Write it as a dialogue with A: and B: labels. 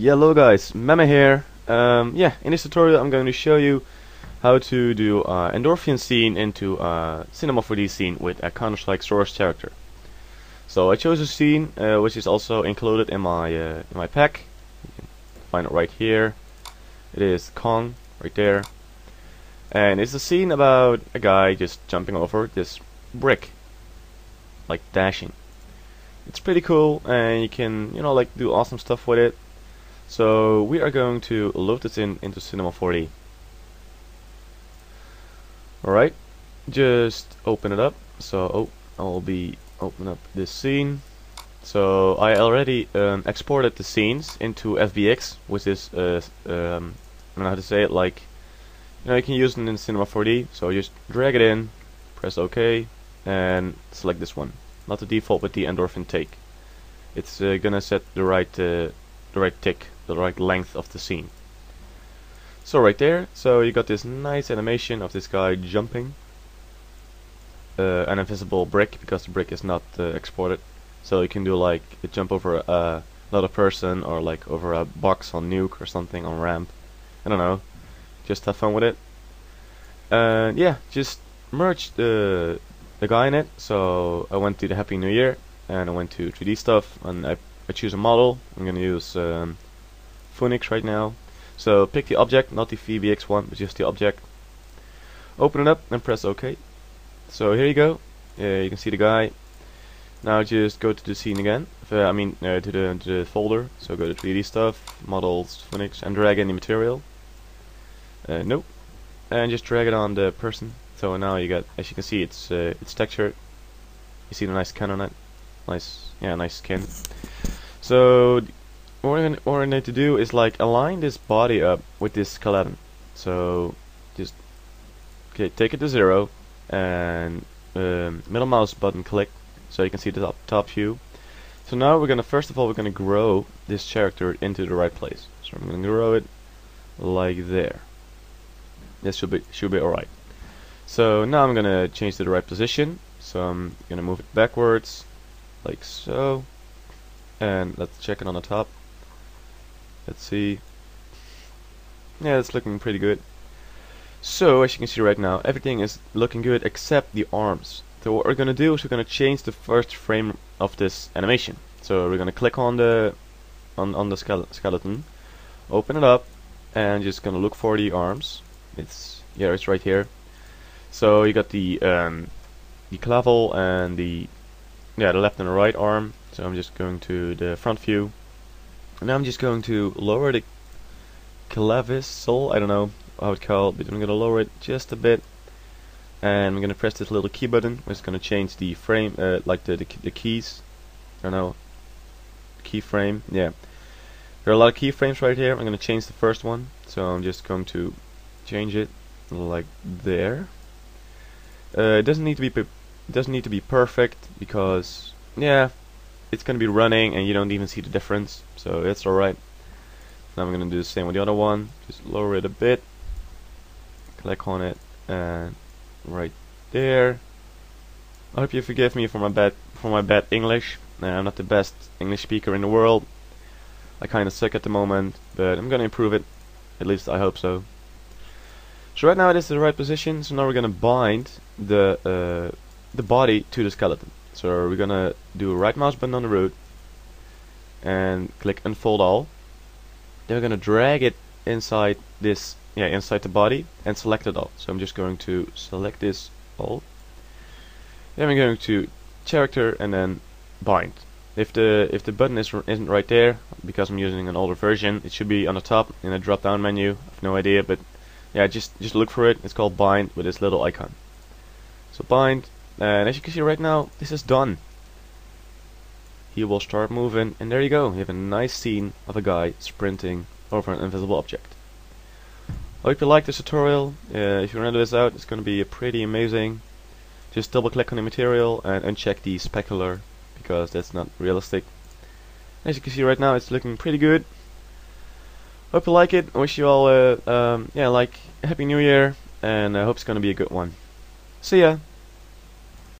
A: Hello guys, Meme here. Um, yeah, in this tutorial I'm going to show you how to do uh, endorphin scene into uh, Cinema 4D scene with a Counter-Strike source character. So I chose a scene uh, which is also included in my uh, in my pack. You can find it right here. It is Kong right there, and it's a scene about a guy just jumping over this brick, like dashing. It's pretty cool, and you can you know like do awesome stuff with it. So we are going to load this in into Cinema 4D. Alright, just open it up. So oh, I'll be open up this scene. So I already um, exported the scenes into FBX, which is uh, um, I don't know how to say it. Like you know, you can use it in Cinema 4D. So just drag it in, press OK, and select this one. Not the default, but the endorphin take. It's uh, gonna set the right uh, the right tick the right length of the scene. So right there, so you got this nice animation of this guy jumping. Uh, an invisible brick because the brick is not uh, exported. So you can do like a jump over another person or like over a box on nuke or something on ramp. I don't know. Just have fun with it. And yeah, just merge the the guy in it. So I went to the Happy New Year and I went to 3D stuff and I, I choose a model. I'm gonna use um, Phoenix right now. So pick the object, not the FBX one, but just the object. Open it up and press OK. So here you go. Uh, you can see the guy. Now just go to the scene again. Uh, I mean uh, to the to the folder. So go to 3D stuff, models, Phoenix, and drag any material. Uh, nope. And just drag it on the person. So now you got, as you can see, it's uh, it's textured. You see the nice skin on it. Nice, yeah, nice skin. So what we're, going to do is like align this body up with this skeleton. So just okay, take it to zero and um, middle mouse button click so you can see the top, top view. So now we're gonna first of all we're gonna grow this character into the right place. So I'm gonna grow it like there. This should be should be alright. So now I'm gonna change to the right position. So I'm gonna move it backwards like so. And let's check it on the top. Let's see. Yeah, it's looking pretty good. So, as you can see right now, everything is looking good except the arms. So what we're going to do is we're going to change the first frame of this animation. So we're going to click on the on, on the skeleton, open it up, and just going to look for the arms. It's yeah, it's right here. So you got the um, the clavicle and the yeah the left and the right arm. So I'm just going to the front view now I'm just going to lower the clavicule, I don't know how it's called, but I'm going to lower it just a bit. And I'm going to press this little key button, is going to change the frame, uh, like the, the, the keys. I don't know, keyframe, yeah. There are a lot of keyframes right here. I'm going to change the first one, so I'm just going to change it like there. Uh, it doesn't need to be it doesn't need to be perfect because yeah, it's going to be running and you don't even see the difference. So it's alright. Now I'm going to do the same with the other one. Just lower it a bit. Click on it and right there. I hope you forgive me for my bad for my bad English. I'm not the best English speaker in the world. I kinda suck at the moment but I'm gonna improve it. At least I hope so. So right now it is in the right position so now we're gonna bind the uh, the body to the skeleton so we're gonna do right mouse button on the root and click unfold all. Then we're gonna drag it inside this, yeah, inside the body and select it all. So I'm just going to select this all. Then we're going to character and then bind. If the if the button is isn't right there because I'm using an older version, it should be on the top in a drop-down menu. I have no idea, but yeah, just just look for it. It's called bind with this little icon. So bind, and as you can see right now, this is done. He will start moving, and there you go. You have a nice scene of a guy sprinting over an invisible object. I hope you liked this tutorial. Uh, if you render this out, it's going to be pretty amazing. Just double click on the material and uncheck the specular, because that's not realistic. As you can see right now, it's looking pretty good. Hope you like it. I wish you all, uh, um, yeah, like Happy New Year, and I hope it's going to be a good one. See ya!